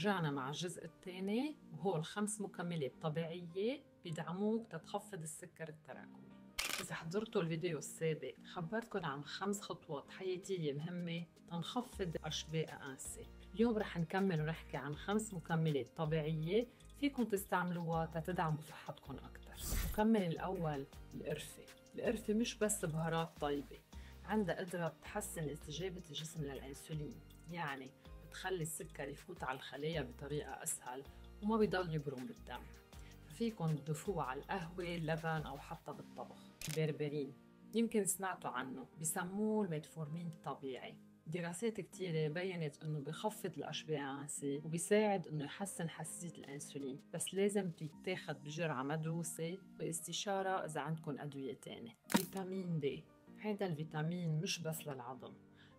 رجعنا مع الجزء الثاني وهو الخمس مكملات طبيعية بيدعموك تتخفض السكر التراكمي. إذا حضرتوا الفيديو السابق خبرتكم عن خمس خطوات حياتية مهمة تنخفض أشباء أنسة اليوم رح نكمل ونحكي عن خمس مكملات طبيعية فيكم تستعملوها تدعموا صحتكم أكثر المكمل الأول القرفة. القرفة مش بس بهارات طيبة عندها قدرة تحسن استجابة الجسم للأنسولين. يعني بتخلي السكر يفوت على الخلايا بطريقة أسهل وما بيضل يبرم بالدم. فيكن تضيفوه على القهوة اللبن أو حتى بالطبخ. بربرين. يمكن سمعتوا عنه. بسموه الميتفورمين الطبيعي. دراسات كتيرة بينت إنه بخفض الأشباع وبيساعد إنه يحسن حساسية الإنسولين. بس لازم يتاخد بجرعة مدروسة واستشارة إذا عندكم أدوية تانية. فيتامين دي. هذا الفيتامين مش بس للعظم.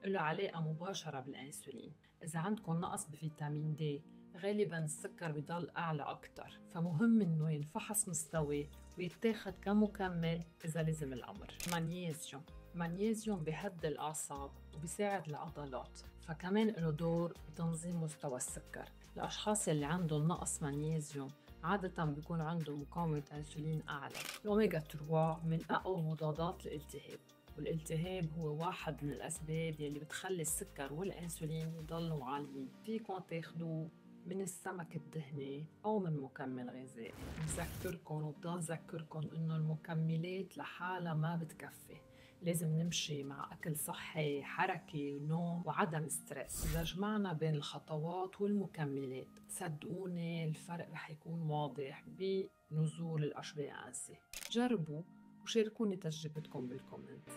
له علاقة مباشرة بالأنسولين. إذا عندكم نقص بفيتامين دي غالبا السكر بضل أعلى أكتر. فمهم إنه ينفحص مستوي ويتاخد كمكمل إذا لزم الأمر. مغنيسيوم. مغنيسيوم بهدي الأعصاب وبيساعد العضلات. فكمان له دور بتنظيم مستوى السكر. الأشخاص اللي عندهم نقص مغنيسيوم عادة بيكون عندهم مقاومة أنسولين أعلى. الأوميجا 3 من أقوى مضادات الالتهاب. والالتهاب هو واحد من الأسباب يلي بتخلي السكر والأنسولين يضلوا عاليين فيكم تاخدوه من السمك الدهني أو من مكمل غذائي. بذكركم وبضل ذكركم إنه المكملات لحالها ما بتكفي. لازم نمشي مع أكل صحي حركة ونوم وعدم ستريس. إذا جمعنا بين الخطوات والمكملات صدقوني الفرق رح يكون واضح بنزول الأشباع جربوا وشاركوني تجربتكم بالكومنت.